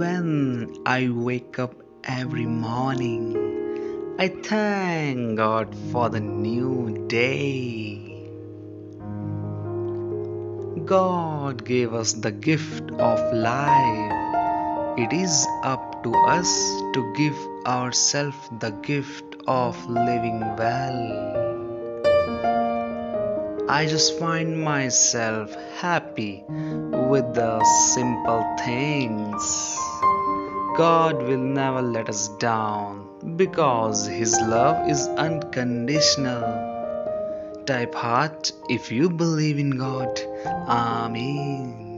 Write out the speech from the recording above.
I wake up every morning. I thank God for the new day. God gave us the gift of life. It is up to us to give ourselves the gift of living well. I just find myself happy with the simple things. God will never let us down because His love is unconditional. Type heart if you believe in God. Amen.